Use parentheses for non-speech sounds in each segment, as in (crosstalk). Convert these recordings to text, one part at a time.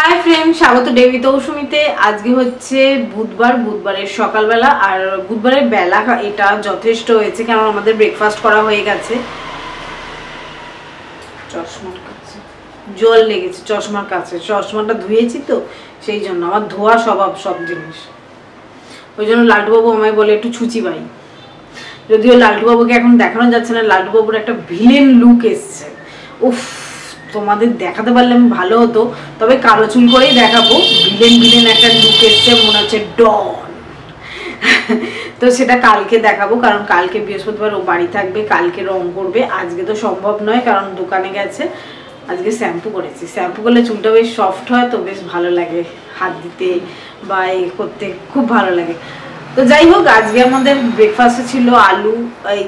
Hi friend স্বাগত ডেবি তৌসুমিতে আজকে হচ্ছে বুধবার, বুধবারের সকালবেলা, আর বুধবারের বেলা এটা যথেষ্ট হয়েছে কারণ আমাদের ব্রেকফাস্ট করা হয়ে গেছে। চশমার কাছে। জল লেগেছে, চশমার কাছে। চশমাটা ধুয়েছি তো, সেই জন্য আমার ধোয়া স্বভাব সব জিনিস। ওই জন্য লাল্টুবাবু আমায় বলে, একটু ছুচি পাই যদিও লাল্টুবাবুকে এখন দেখানো যাচ্ছে না, লাল্টুবাবুর একটা ভিলেন লুক এসছে। উফ! তোমাদের দেখাতে পারলে আমি ভালো হতো, তবে কালো চুল করেই দেখাবো। ভিলেন ভিলেন একটা লুক এসছে, মনে হচ্ছে ডন তো সেটা কালকে দেখাবো, কারণ কালকে বৃহস্পতিবার ও বাড়ি থাকবে, কালকে রং করবে। আজকে তো সম্ভব নয়, কারণ দোকানে গেছে। আজকে শ্যাম্পু করেছি। শ্যাম্পু করলে চুলটা বেশ সফট হয়, তো বেশ ভালো লাগে হাত দিতে বা এ করতে, খুব ভালো লাগে। তো যাই হোক, আজকে আমাদের ব্রেকফাস্টে ছিল আলু, এই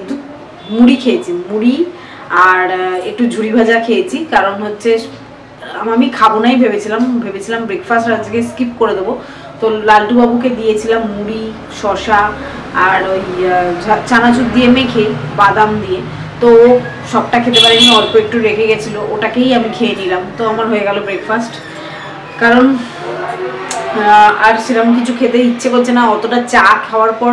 মুড়ি খেয়েছি। মুড়ি আর একটু ঝুড়ি ভাজা খেয়েছি। কারণ হচ্ছে আমি খাব নাই ভেবেছিলাম ভেবেছিলাম ব্রেকফাস্ট আজকে স্কিপ করে দেবো। তো লাল্টু বাবুকে দিয়েছিলাম মুড়ি শশা আর ওই চানাচুর দিয়ে মেখে, বাদাম দিয়ে। তো সবটা খেতে পারেনি, অল্প একটু রেখে গেছিল, ওটাকেই আমি খেয়ে নিলাম। তো আমার হয়ে গেল ব্রেকফাস্ট কারণ আর সেরকম কিছু খেতে ইচ্ছে করছে না, অতটা চা খাওয়ার পর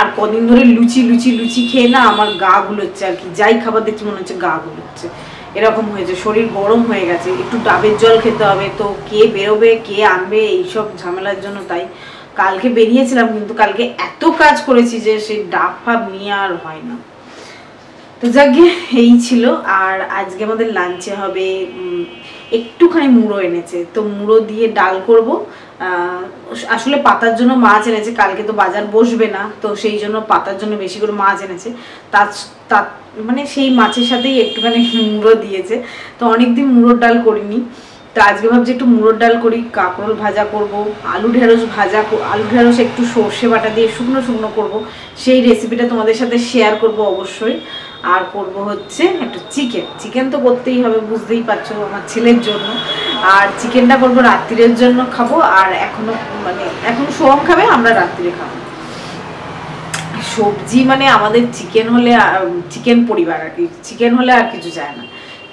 আর কদিন ধরে লুচি লুচি লুচি খেয়ে না আমার গা গুলোচ্ছে আর কি। যাই খাবার দেখছি মনে হচ্ছে গা গুলোচ্ছে। এরকম হয়েছে, শরীর গরম হয়ে গেছে। একটু ডাবের জল খেতে হবে তো কে বেরোবে, কে আনবে, এইসব ঝামেলার জন্য তাই কালকে বেরিয়েছিলাম কিন্তু কালকে এত কাজ করেছি যে সেই ডাব ফাব নিয়ে আর হয় না। তো যাকে এই ছিল। আর আজকে আমাদের লাঞ্চে হবে একটুখানি মুড়ো এনেছে। তো মুড়ো দিয়ে ডাল করব। আসলে পাতার জন্য মাছ এনেছে, কালকে তো বাজার বসবে না, তো সেই জন্য পাতার জন্য বেশি করে মাছ এনেছে। তার মানে সেই মাছের সাথেই একটুখানি মুড়ো দিয়েছে। তো অনেকদিন মুড়োর ডাল করিনি। তো আজকে ভাবছি একটু মুড়োর ডাল করি, কাঁকরোল ভাজা করব, আলু ঢেঁড়স ভাজা আলু ঢেঁড়স একটু সর্ষে বাটা দিয়ে শুকনো শুকনো করব। সেই রেসিপিটা তোমাদের সাথে শেয়ার করব অবশ্যই। আর করব হচ্ছে একটু চিকেন চিকেন তো করতেই হবে, বুঝতেই পারছ আমার ছেলের জন্য। আর চিকেনটা করব রাত্রিরের জন্য খাব, আর এখনও মানে এখন সোম খাবে, আমরা রাত্রিরে খাব। সবজি মানে আমাদের চিকেন হলে চিকেন পরিবার আর কি, চিকেন হলে আর কিছু চায় না।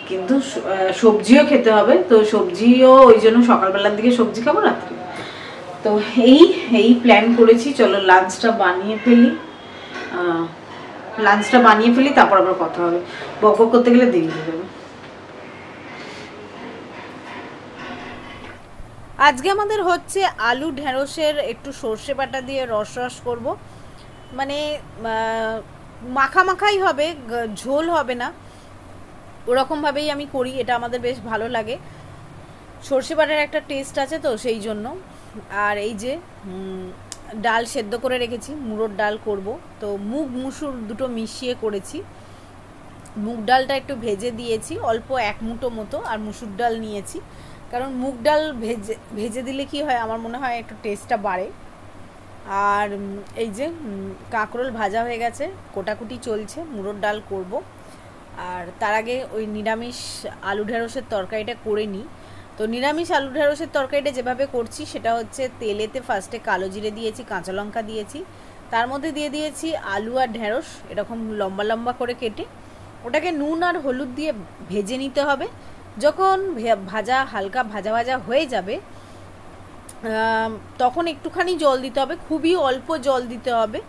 কিন্তু সবজিও খেতে হবে, তো সবজিও ওই জন্য সকালবেলার দিকে সবজি খাব রাত্রে। তো এই এই প্ল্যান করেছি, চলো লাঞ্চটা বানিয়ে ফেলি। লাঞ্চটা বানিয়ে ফেলি, তারপর আবার কথা হবে। বক করতে গেলে দেরি হয়ে যাবে। আজকে আমাদের হচ্ছে আলু ঢেঁড়সের একটু সর্ষে বাটা দিয়ে রস রস করব। মানে মাখা মাখাই হবে ঝোল হবে না। ওরকমভাবেই আমি করি, এটা আমাদের বেশ ভালো লাগে। সর্ষে বাটার একটা টেস্ট আছে তো সেই জন্য। আর এই যে ডাল সেদ্ধ করে রেখেছি, মুড়োর ডাল করব। তো মুগ, মুসুর দুটো মিশিয়ে করেছি। মুগ ডালটা একটু ভেজে দিয়েছি, অল্প এক মুঠো মতো, আর মুসুর ডাল নিয়েছি। কারণ মুগ ডাল ভেজে ভেজে দিলে কি হয়, আমার মনে হয় একটু টেস্টটা বাড়ে। আর এই যে কাঁকরোল ভাজা হয়ে গেছে, কোটাকুটি চলছে, মুড়োর ডাল করব। আর তার আগে ওই নিরামিষ আলু ঢেঁড়সের তরকারিটা করে নিই। তো নিরামিষ আলু ঢেঁড়সের তরকারিটা যেভাবে করছি, সেটা হচ্ছে তেলেতে ফার্স্টে কালো জিরে দিয়েছি, কাঁচা লঙ্কা দিয়েছি। তার মধ্যে দিয়ে দিয়েছি আলু আর ঢেঁড়স, এরকম লম্বা লম্বা করে কেটে। ওটাকে নুন আর হলুদ দিয়ে ভেজে নিতে হবে। যখন ভাজা, হালকা ভাজা ভাজা হয়ে যাবে তখন একটুখানি জল দিতে হবে, খুবই অল্প জল দিতে হবে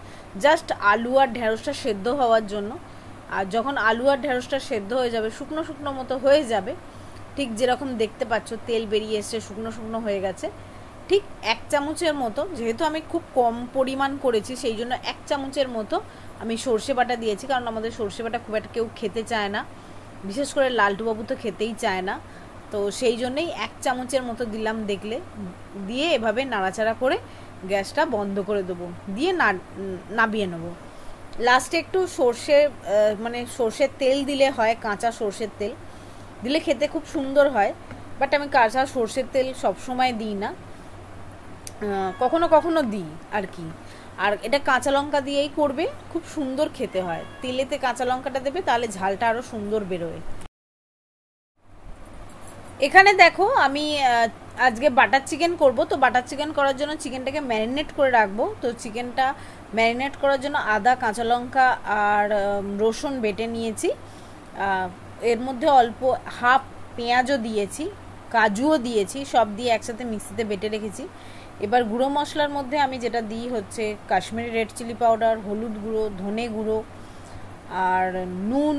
জাস্ট আলু আর ঢেঁড়সটা সেদ্ধ হওয়ার জন্য। আর যখন আলু আর ঢেঁড়সটা সেদ্ধ হয়ে যাবে, শুকনো শুকনো মতো হয়ে যাবে, ঠিক যেরকম দেখতে পাচ্ছ, তেল বেরিয়ে এসছে, শুকনো শুকনো হয়ে গেছে, ঠিক এক চামচের মতো, যেহেতু আমি খুব কম পরিমাণ করেছি, সেই জন্য এক চামচের মতো আমি সর্ষে বাটা দিয়েছি, কারণ আমাদের সর্ষে বাটা খুব একটা কেউ খেতে চায় না। বিশেষ করে লালটুবাবু তো খেতেই চায় না। তো সেই জন্যেই এক চামচের মতো দিলাম দেখলে। দিয়ে এভাবে নাড়াচাড়া করে গ্যাসটা বন্ধ করে দেবো। দিয়ে নাবিয়ে নেব। লাস্টে একটু সর্ষে মানে সর্ষের তেল দিলে হয়, কাঁচা সর্ষের তেল। দিলে খেতে খুব সুন্দর হয় বাট আমি কাঁচা সর্ষের তেল সবসময় দিই না। কখনো কখনো দিই আর কি। আর এটা কাঁচা লঙ্কা দিয়েই করবে, খুব সুন্দর খেতে হয়। তেলেতে কাঁচা লঙ্কাটা দেবে, তাহলে ঝালটা আরও সুন্দর বেরোয়। এখানে দেখো, আমি আজকে বাটার চিকেন করব। তো বাটার চিকেন করার জন্য চিকেনটাকে ম্যারিনেট করে রাখব। তো চিকেনটা ম্যারিনেট করার জন্য আদা, কাঁচা লঙ্কা আর রসুন বেটে নিয়েছি। এর মধ্যে অল্প হাফ পেঁয়াজও দিয়েছি, কাজুও দিয়েছি, সব দিয়ে একসাথে মিক্সিতে বেটে রেখেছি। এবার গুঁড়ো মশলার মধ্যে আমি যেটা দিই হচ্ছে কাশ্মীরি রেড চিলি পাউডার, হলুদ গুঁড়ো, ধনে গুঁড়ো আর নুন,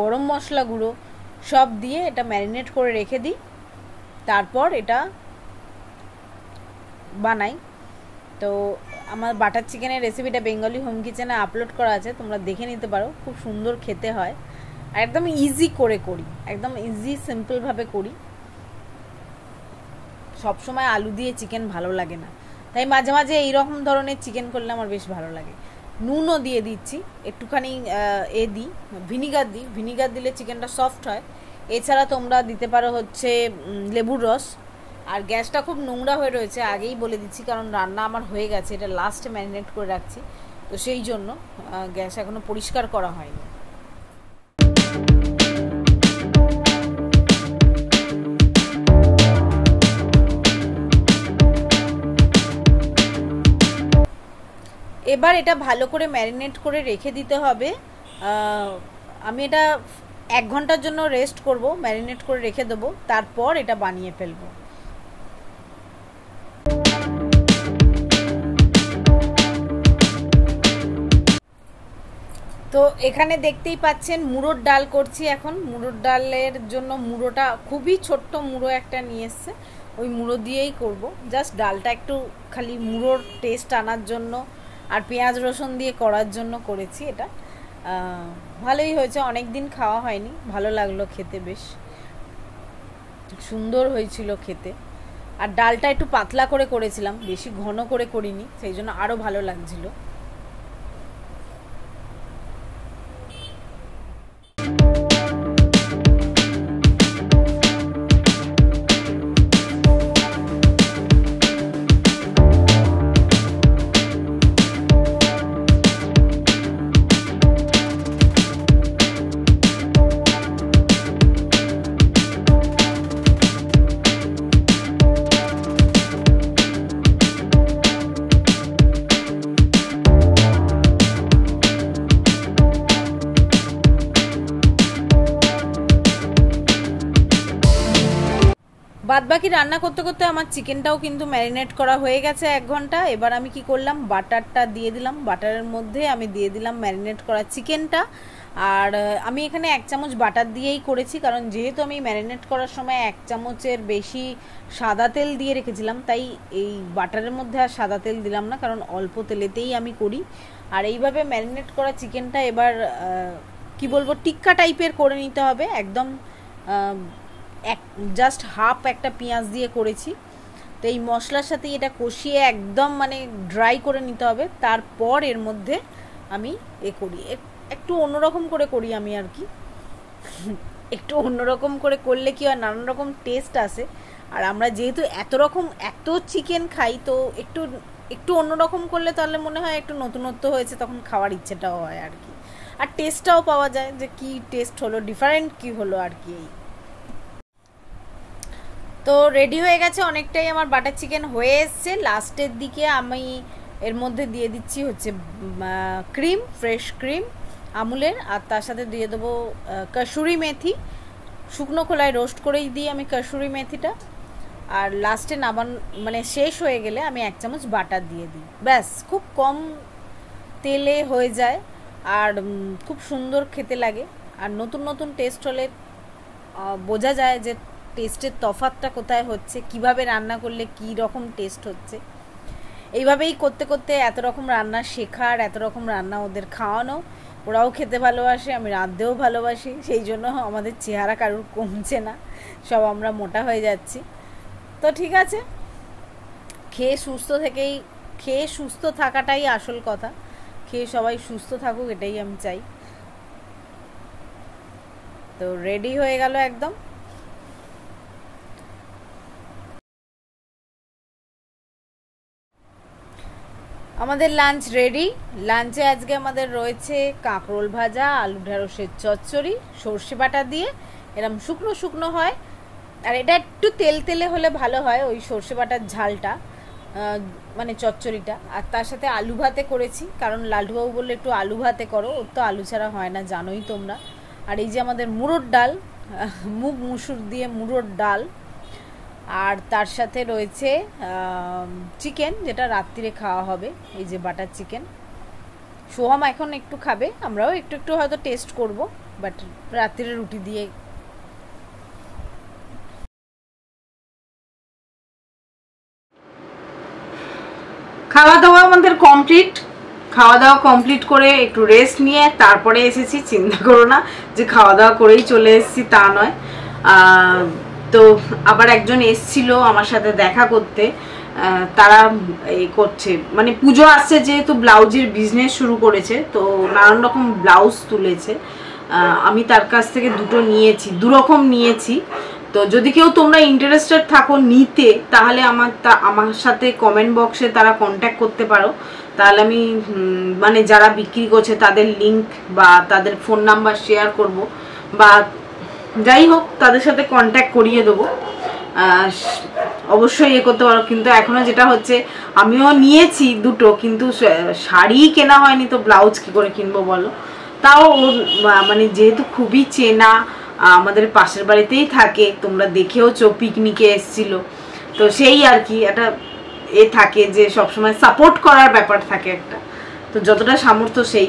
গরম মশলা গুঁড়ো সব দিয়ে এটা ম্যারিনেট করে রেখে দিই। তারপর এটা বানাই। তো আমার বাটার চিকেনের রেসিপিটা বেঙ্গলি হোম কিচেনে আপলোড করা আছে, তোমরা দেখে নিতে পারো, খুব সুন্দর খেতে হয়। একদম ইজি করে করি, একদম ইজি সিম্পলভাবে করি। সবসময় আলু দিয়ে চিকেন ভালো লাগে না। তাই মাঝে মাঝে এইরকম ধরনের চিকেন করলে আমার বেশ ভালো লাগে। নুনও দিয়ে দিচ্ছি, একটুখানি এ দিই, ভিনিগার দিই। ভিনিগার দিলে চিকেনটা সফট হয়। এছাড়া তোমরা দিতে পারো হচ্ছে লেবুর রস। আর গ্যাসটা খুব নোংরা হয়ে রয়েছে, আগেই বলে দিচ্ছি, কারণ রান্না আমার হয়ে গেছে, এটা লাস্টে ম্যারিনেট করে রাখছি। তো সেই জন্য গ্যাস এখনও পরিষ্কার করা হয়নি। এবার এটা ভালো করে ম্যারিনেট করে রেখে দিতে হবে। আমি এটা এক ঘণ্টার জন্য রেস্ট করব ম্যারিনেট করে রেখে দেবো, তারপর এটা বানিয়ে ফেলব। তো এখানে দেখতেই পাচ্ছেন মুড়োর ডাল করছি এখন। মুড়োর ডালের জন্য মুড়োটা খুবই ছোট্ট মুড়ো একটা নিয়ে এসছে। ওই মুড়ো দিয়েই করব। জাস্ট ডালটা একটু খালি মুড়োর টেস্ট আনার জন্য আর পেঁয়াজ রসুন দিয়ে করার জন্য করেছি এটা। ভালোই হয়েছে অনেক দিন খাওয়া হয়নি, ভালো লাগল খেতে বেশ। সুন্দর হয়েছিল খেতে। আর ডালটা একটু পাতলা করে করেছিলাম, বেশি ঘন করে করিনি, সেই জন্য আরও ভালো লাগছিল। রান্না করতে করতে আমার চিকেনটাও কিন্তু ম্যারিনেট করা হয়ে গেছে এক ঘণ্টা। এবার আমি কি করলাম? বাটারটা দিয়ে দিলাম। বাটারের মধ্যে আমি দিয়ে দিলাম ম্যারিনেট করা চিকেনটা। আর আমি এখানে এক চামচ বাটার দিয়েই করেছি, কারণ যেহেতু আমি ম্যারিনেট করার সময় এক চামচের বেশি সাদা তেল দিয়ে রেখেছিলাম, তাই এই বাটারের মধ্যে আর সাদা তেল দিলাম না, কারণ অল্প তেলেতেই আমি করি। আর এইভাবে ম্যারিনেট করা চিকেনটা এবার কি বলব, টিক্কা টাইপের করে নিতে হবে। একদম এক জাস্ট হাফ একটা পেঁয়াজ দিয়ে করেছি। তো এই মশলার সাথে এটা কষিয়ে একদম মানে ড্রাই করে নিতে হবে। তারপর এর মধ্যে আমি এ করি। একটু অন্যরকম করে করি আমি আর কি। একটু অন্যরকম করে করলে কি হয়, নানান রকম টেস্ট আসে। আর আমরা যেহেতু এত রকম, এত চিকেন খাই, তো একটু একটু অন্যরকম করলে তাহলে মনে হয় একটু নতুনত্ব হয়েছে, তখন খাওয়ার ইচ্ছেটাও হয় আর কি। আর টেস্টটাও পাওয়া যায় যে কি টেস্ট হলো ডিফারেন্ট কি হলো আর কি এই। তো রেডি হয়ে গেছে, অনেকটাই আমার বাটার চিকেন হয়ে এসছে। লাস্টের দিকে আমি এর মধ্যে দিয়ে দিচ্ছি হচ্ছে ক্রিম ফ্রেশ ক্রিম আমুলের। আর তার সাথে দিয়ে দেবো কসুরি মেথি। শুকনো খোলায় রোস্ট করেই দিই আমি কসুরি মেথিটা। আর লাস্টে নাবান মানে শেষ হয়ে গেলে আমি এক চামচ বাটার দিয়ে দিই। ব্যাস, খুব কম তেলে হয়ে যায়। আর খুব সুন্দর খেতে লাগে। আর নতুন নতুন টেস্ট হলে বোঝা যায় যে টেস্টের তফাতটা কোথায় হচ্ছে? কীভাবে রান্না করলে কি রকম টেস্ট হচ্ছে? এইভাবেই করতে করতে এত রকম রান্না শেখার এত রকম রান্না ওদের খাওয়ানো। ওরাও খেতে ভালোবাসে, আমি রাঁধতেও ভালোবাসি। সেই জন্য আমাদের চেহারা কারোর কমছে না। সব আমরা মোটা হয়ে যাচ্ছি। তো ঠিক আছে। খেয়ে সুস্থ থেকেই, খেয়ে সুস্থ থাকাটাই আসল কথা। খেয়ে সবাই সুস্থ থাকুক, এটাই আমি চাই। তো রেডি হয়ে গেল একদম। আমাদের লাঞ্চ রেডি লাঞ্চে আজকে আমাদের রয়েছে কাঁকরোল ভাজা, আলু ঢেঁড়সের চচ্চড়ি, সর্ষে বাটা দিয়ে এরম শুকনো শুকনো হয়। আর এটা একটু তেল তেলে হলে ভালো হয়, ওই সর্ষে বাটার ঝালটা মানে চচ্চড়িটা। আর তার সাথে আলু ভাতে করেছি, কারণ লালটুবাবু বললে একটু আলু ভাতে করো, ওর তো আলু ছাড়া হয় না, জানোই তোমরা। আর এই যে আমাদের মুড়োর ডাল মুগ মুসুর দিয়ে মুড়োর ডাল আর তার সাথে রয়েছে চিকেন যেটা রাত্রিরে খাওয়া হবে, এই যে বাটার চিকেন সোহাম এখন একটু খাবে, আমরাও একটু একটু হয়তো টেস্ট করব বাট রাত্রিরে রুটি দিয়ে খাওয়া দাওয়া আমাদের কমপ্লিট খাওয়া দাওয়া কমপ্লিট করে একটু রেস্ট নিয়ে তারপরে এসেছি, চিন্তা করো না যে খাওয়া দাওয়া করেই চলে এসেছি তা নয়। তো আবার একজন এসছিল আমার সাথে দেখা করতে তারা এই করছে। মানে পুজো আসছে যেহেতু ব্লাউজের বিজনেস শুরু করেছে, তো নানান রকম ব্লাউজ তুলেছে। আমি তার কাছ থেকে দুটো নিয়েছি দুরকম নিয়েছি। তো যদি কেউ তোমরা ইন্টারেস্টেড থাকো নিতে, তাহলে আমার তা, আমার সাথে কমেন্ট বক্সে তারা কন্ট্যাক্ট করতে পারো। তাহলে আমি মানে যারা বিক্রি করছে তাদের লিংক বা তাদের ফোন নাম্বার শেয়ার করব বা যাই হোক তাদের সাথে কন্ট্যাক্ট করিয়ে দেবো। অবশ্যই এ করতে পারো, কিন্তু এখনও যেটা হচ্ছে, আমিও নিয়েছি দুটো, কিন্তু শাড়ি কেনা হয়নি তো ব্লাউজ কি করে কিনবো বলো? তাও ওর মানে যেহেতু খুবই চেনা আমাদের পাশের বাড়িতেই থাকে, তোমরা দেখেওছো পিকনিকে এসছিল। তো সেই আর কি, একটা এ থাকে যে সবসময় সাপোর্ট করার ব্যাপার থাকে একটা। তো যতটা সামর্থ্য সেই।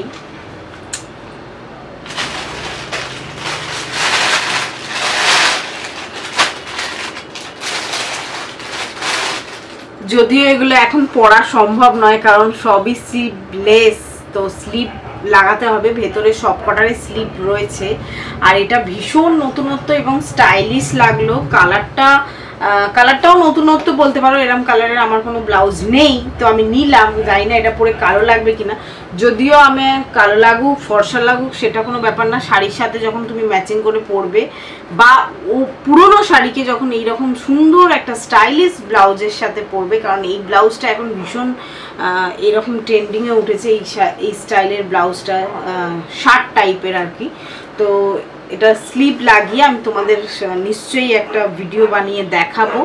যদিও এগুলো এখন পড়া সম্ভব নয়, কারণ সবই স্লিপলেস তো স্লিপ লাগাতে হবে, ভেতরে সব কটারে স্লিপ রয়েছে। আর এটা ভীষণ নতুনত্ব এবং স্টাইলিশ লাগল। কালারটা কালারটাও নতুনত্ব বলতে পারো, এরম কালারের আমার কোনো ব্লাউজ নেই, তো আমি নিলাম, জানি না এটা পরে কালো লাগবে কিনা। যদিও আমি কালো লাগুক, ফর্সা লাগুক, সেটা কোনো ব্যাপার না। শাড়ির সাথে যখন তুমি ম্যাচিং করে পরবে, বা ও পুরনো শাড়িকে যখন এইরকম সুন্দর একটা স্টাইলিশ ব্লাউজের সাথে পরবে, কারণ এই ব্লাউজটা এখন ভীষণ এরকম ট্রেন্ডিংয়ে উঠেছে এই এই স্টাইলের ব্লাউজটা শার্ট টাইপের আর কি। তো এটা স্লিপ লাগিয়ে আমি তোমাদের নিশ্চয়ই একটা ভিডিও বানিয়ে দেখাবো।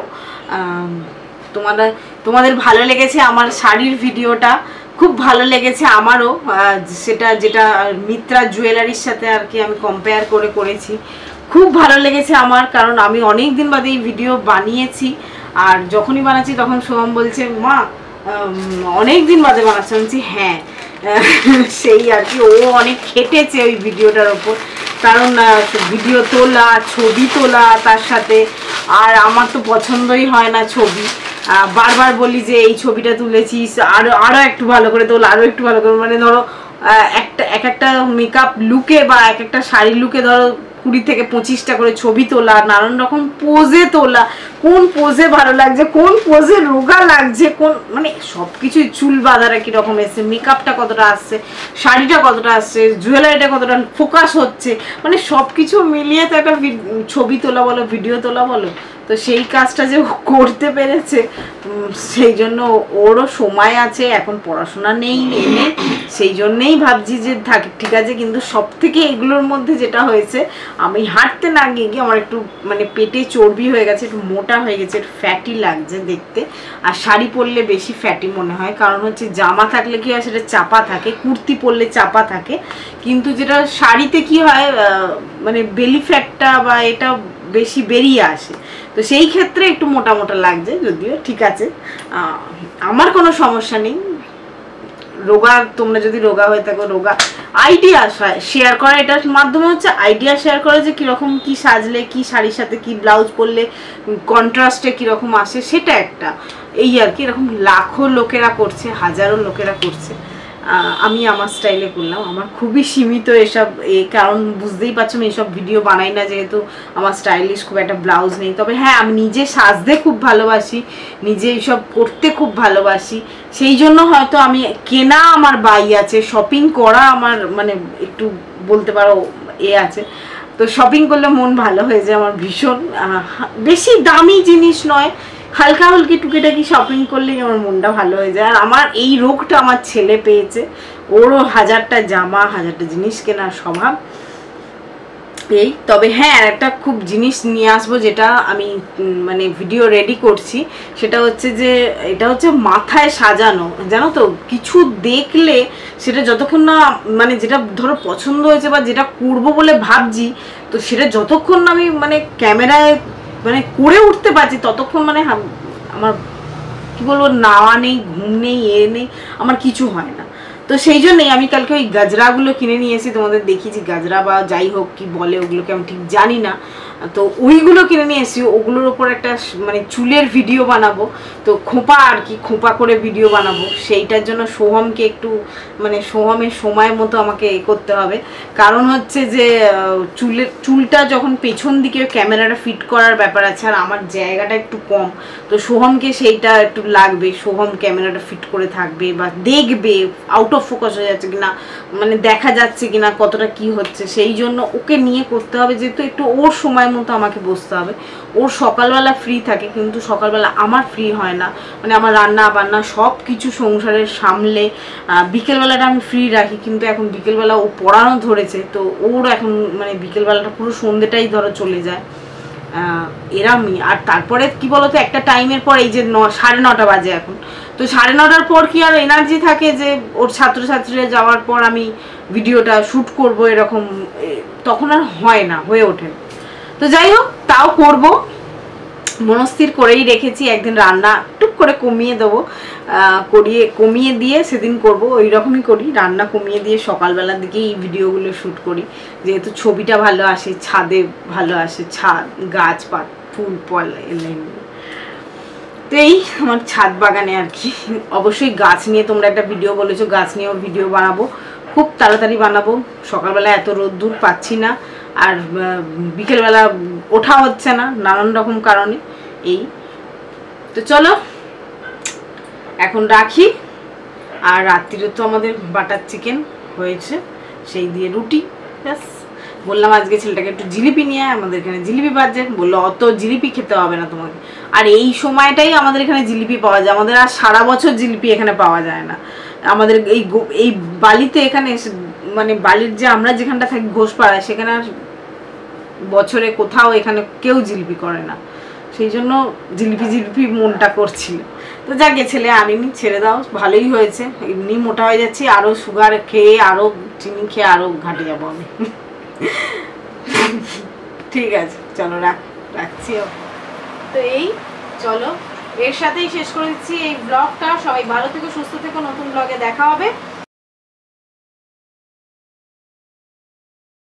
তোমাদের তোমাদের ভালো লেগেছে আমার শাড়ির ভিডিওটা খুব ভালো লেগেছে আমারও সেটা যেটা মিত্রা জুয়েলারির সাথে আর কি আমি কম্পেয়ার করে করেছি। খুব ভালো লেগেছে আমার, কারণ আমি অনেক দিন বাদে এই ভিডিও বানিয়েছি, আর যখনই বানাচ্ছি তখন সোহম বলছে, মা অনেক দিন বাদে বানাচ্ছি। বলছি হ্যাঁ। (laughs) সেই আর কি, ও অনেক খেটেছে ওই ভিডিওটার ওপর। কারণ ভিডিও তোলা, ছবি তোলা তার সাথে, আর আমার তো পছন্দই হয় না ছবি। বারবার বলি যে এই ছবিটা তুলেছিস, আরও আরও একটু ভালো করে তোল, আরও একটু ভালো করে। মানে ধরো একটা এক একটা মেকআপ লুকে বা এক একটা শাড়ির লুকে ধরো কুড়ি থেকে পঁচিশটা করে ছবি তোলা, নানান রকম পোজে তোলা, কোন পোজে ভালো লাগছে, কোন পোজে রোগা লাগছে, কোন মানে সব কিছুই চুল বাঁধারা কীরকম এসছে মেকআপটা কতটা আসছে, শাড়িটা কতটা আসছে জুয়েলারিটা কতটা ফোকাস হচ্ছে মানে সব কিছু মিলিয়ে তো একটা ছবি তোলা বলো ভিডিও তোলা বলো তো সেই কাজটা যে করতে পেরেছে সেই জন্য ওরও সময় আছে, এখন পড়াশোনা নেই এনে সেই জন্যেই ভাবছি যে থাক, ঠিক আছে, কিন্তু সব থেকে এগুলোর মধ্যে যেটা হয়েছে, আমি হাঁটতে না গিয়ে গিয়ে আমার একটু মানে পেটে চর্বি হয়ে গেছে, একটু মোটা হয়ে গেছে, একটু ফ্যাটি লাগছে দেখতে, আর শাড়ি পরলে বেশি ফ্যাটি মনে হয়, কারণ হচ্ছে জামা থাকলে কি হয়, সেটা চাপা থাকে, কুর্তি পরলে চাপা থাকে, কিন্তু যেটা শাড়িতে কি হয় মানে বেলি ফ্যাটটা বা এটা বেশি বেরিয়ে আসে তো সেই ক্ষেত্রে একটু মোটা মোটা লাগছে, যদিও ঠিক আছে। আমার কোনো সমস্যা নেই। রোগা, তোমরা যদি রোগা হয়ে থাকো, রোগা আইডিয়া শেয়ার করা, এটার মাধ্যমে হচ্ছে আইডিয়া শেয়ার করা যে কীরকম কি সাজলে, কি শাড়ির সাথে কি ব্লাউজ পরলে কন্ট্রাস্টে কীরকম আসে, সেটা একটা। এই আর কি, এরকম লাখো লোকেরা করছে, হাজারো লোকেরা করছে। আমি আমার স্টাইলে করলাম। আমার খুবই সীমিত এসব, এ কারণ বুঝতেই পারছ আমি এসব ভিডিও বানাই না, যেহেতু আমার স্টাইলিশ খুব একটা ব্লাউজ নেই। তবে হ্যাঁ আমি নিজে সাজতে খুব ভালোবাসি, নিজে এইসব করতে খুব ভালোবাসি। সেই জন্য হয়তো আমি কেনা আমার বাই আছে শপিং করা আমার মানে একটু বলতে পারো এ আছে। তো শপিং করলে মন ভালো হয়ে যায় আমার ভীষণ। বেশি দামি জিনিস নয় হালকা হালকি টুকিটাকি শপিং করলেই আমার মনটা ভালো হয়ে যায়। আর আমার এই রোগটা আমার ছেলে পেয়েছে। ওরও হাজারটা জামা, হাজারটা জিনিস কেনার স্বভাব। এই, তবে হ্যাঁ আর একটা খুব জিনিস নিয়ে আসব যেটা আমি মানে ভিডিও রেডি করছি। সেটা হচ্ছে যে, এটা হচ্ছে মাথায় সাজানো। জানো তো, কিছু দেখলে সেটা যতক্ষণ না মানে যেটা ধরো পছন্দ হয়েছে বা যেটা করব বলে ভাবছি, তো সেটা যতক্ষণ না আমি মানে ক্যামেরায় মানে করে উঠতে পারছি, ততক্ষণ মানে আমার, কি বলব নাওয়া নেই, ঘুম নেই, এ নেই, আমার কিছু হয় না। তো সেই জন্যই আমি কালকে ওই গাজরাগুলো কিনে নিয়েছি তোমাদের দেখিয়েছি, গাজরা বা যাই হোক কি বলে ওগুলোকে আমি ঠিক জানি না। তো ওইগুলো কিনে নিয়ে এসেছি। ওগুলোর ওপর একটা মানে চুলের ভিডিও বানাবো। তো খোঁপা আর কি, খোঁপা করে ভিডিও বানাবো। সেইটার জন্য সোহমকে একটু মানে সোহমের সময় মতো আমাকে এ করতে হবে। কারণ হচ্ছে যে চুলের, চুলটা যখন পেছন দিকে ক্যামেরাটা ফিট করার ব্যাপার আছে, আর আমার জায়গাটা একটু কম, তো সোহমকে সেইটা একটু লাগবে। সোহম ক্যামেরাটা ফিট করে থাকবে বা দেখবে আউট অফ ফোকাস হয়ে যাচ্ছে কিনা মানে দেখা যাচ্ছে কিনা কতটা কি হচ্ছে, সেই জন্য ওকে নিয়ে করতে হবে। যেহেতু একটু ওর সময় মতো আমাকে বসতে হবে। ওর সকালবেলা ফ্রি থাকে, কিন্তু সকালবেলা আমার ফ্রি হয় না। মানে আমার রান্না বান্না সব কিছু সংসারের সামলে বিকেলবেলাটা আমি ফ্রি রাখি, কিন্তু এখন বিকেলবেলা ও পড়ানো ধরেছে, তো ওর এখন মানে বিকেলবেলাটা পুরো সন্ধ্যেটাই ধরো চলে যায়। এরামই। আর তারপরে কি বলতো, একটা টাইমের পর এই যে ন, সাড়ে নটা বাজে এখন। তো সাড়ে নটার পর কি আর এনার্জি থাকে যে ওর ছাত্রছাত্রীরা যাওয়ার পর আমি ভিডিওটা শ্যুট করব এরকম তখন আর হয় না, হয়ে ওঠে। তো যাই হোক তাও করব। মনস্থির করেই রেখেছি, একদিন রান্না টুক করে কমিয়ে দেবো। করিয়ে, কমিয়ে দিয়ে সেদিন করব ওই রকমই করি, রান্না কমিয়ে দিয়ে সকালবেলার দিকে এই ভিডিওগুলো শ্যুট করি। যেহেতু ছবিটা ভালো আসে, ছাদে ভালো আসে, ছাদ, গাছপাত, ফুল, ফল এলে তো এই আমার ছাদ বাগানে আর কি। অবশ্যই গাছ নিয়ে তোমরা একটা ভিডিও বলেছ, গাছ নিয়েও ভিডিও বানাবো। খুব তাড়াতাড়ি বানাবো। সকালবেলা এত রোদ্দুর পাচ্ছি না। আর বিকেলবেলা ওঠা হচ্ছে না, নানান রকম কারণে, এই। তো চলো, এখন রাখি। আর রাত্রিরে তো আমাদের বাটার চিকেন হয়েছে, সেই দিয়ে রুটি, ব্যাস। বললাম আজকে ছেলেটাকে একটু জিলিপি নিয়ে আমাদের এখানে জিলিপি বাজছে বলল, অত জিলিপি খেতে হবে না তোমাকে। আর এই সময়টাই আমাদের এখানে জিলিপি পাওয়া যায়। আমাদের আর সারা বছর জিলিপি এখানে পাওয়া যায় না। আমাদের এই এই বালিতে এখানে মানে বালির যে আমরা যেখানটা থাকি ঘোষপাড়ায়, সেখানে আর বছরে কোথাও এখানে কেউ জিলিপি করে না। সেই জন্য জিলিপি জিলিপি মনটা করছিল। তো যাকে ছেলে আনিনি ছেড়ে দাও, ভালোই হয়েছে। এমনি মোটা হয়ে যাচ্ছি আরও সুগার খেয়ে আরও চিনি খেয়ে আরও ঘাটে যাব আমি। ঠিক আছে, চলো রাখ রাখছি। তো এই, চলো, এর সাথেই শেষ করে দিচ্ছি এই ব্লগটা সবাই ভালো থেকো, সুস্থ থেকো, নতুন ব্লগে দেখা হবে।